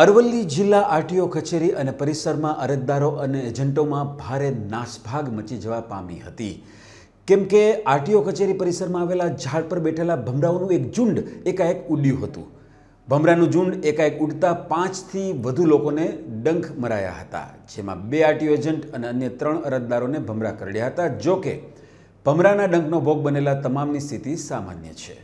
અરવલ્લી જિલ્લા આરટીઓ કચેરી અને પરિસરમાં અરજદારો અને એજન્ટોમાં ભારે નાસભાગ મચી જવા પામી હતી. કેમ કે આરટીઓ કચેરી પરિસરમાં આવેલા ઝાડ પર બેઠેલા ભમરાઓનું એક ઝુંડ એકાએક ઉડ્યું હતું. ભમરાનું ઝુંડ એકાએક ઉડતા પાંચથી વધુ લોકોને ડંખ મરાયા હતા, જેમાં બે આરટીઓ એજન્ટ અને અન્ય ત્રણ અરજદારોને ભમરા કરડ્યા હતા જો કે ભમરાના ડંખનો ભોગ બનેલા તમામની સ્થિતિ સામાન્ય છે.